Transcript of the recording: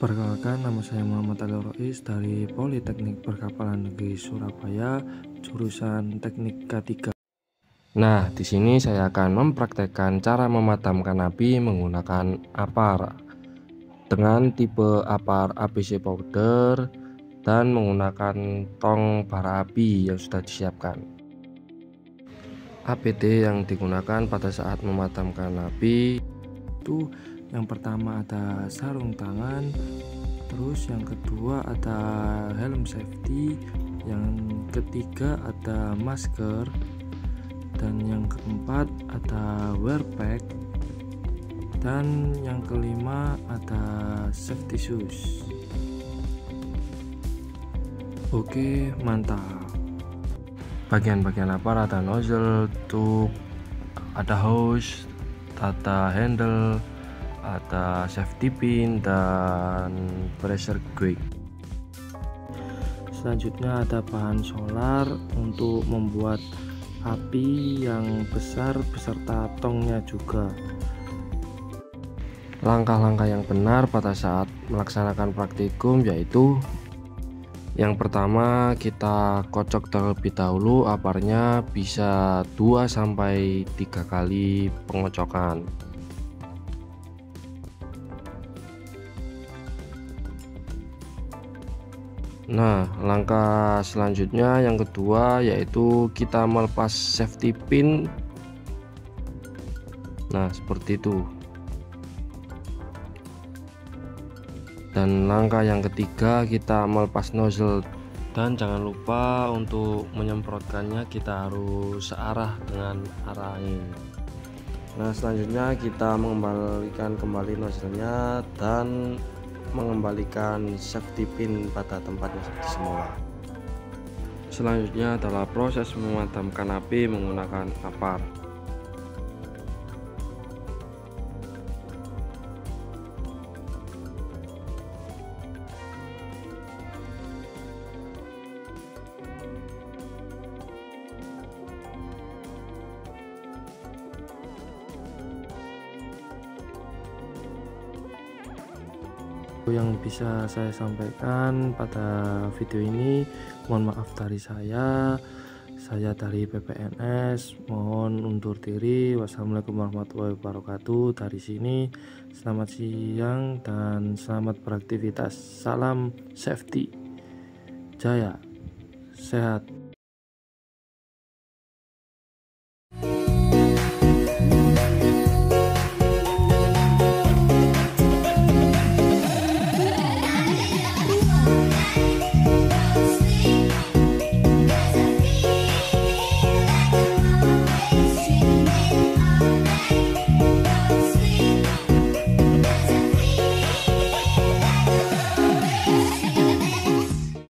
Perkenalkan nama saya Muhammad Ali Rois dari Politeknik Perkapalan Negeri Surabaya, jurusan Teknik K3. Nah, di sini saya akan mempraktekkan cara memadamkan api menggunakan apar dengan tipe apar APC powder dan menggunakan tong bara api yang sudah disiapkan. APD yang digunakan pada saat memadamkan api itu yang pertama ada sarung tangan terus yang kedua ada helm safety yang ketiga ada masker dan yang keempat ada wear pack dan yang kelima ada safety shoes. Oke mantap. Bagian-bagian apa ada nozzle tube ada hose tata handle ada safety pin dan pressure gauge selanjutnya ada bahan solar untuk membuat api yang besar beserta tongnya juga. Langkah-langkah yang benar pada saat melaksanakan praktikum yaitu yang pertama kita kocok terlebih dahulu aparnya bisa 2 sampai 3 kali pengocokan Nah, langkah selanjutnya yang kedua yaitu kita melepas safety pin. Nah, seperti itu. Dan langkah yang ketiga kita melepas nozzle dan jangan lupa untuk menyemprotkannya kita harus searah dengan arah angin. Nah, selanjutnya kita mengembalikan kembali nozzle-nya dan mengembalikan safety pin pada tempatnya seperti semula. Selanjutnya adalah proses memadamkan api menggunakan apar yang bisa saya sampaikan pada video ini. Mohon maaf dari saya. Saya dari PPNS mohon undur diri. Wassalamualaikum warahmatullahi wabarakatuh. Dari sini selamat siang dan selamat beraktivitas. Salam safety. Jaya. Sehat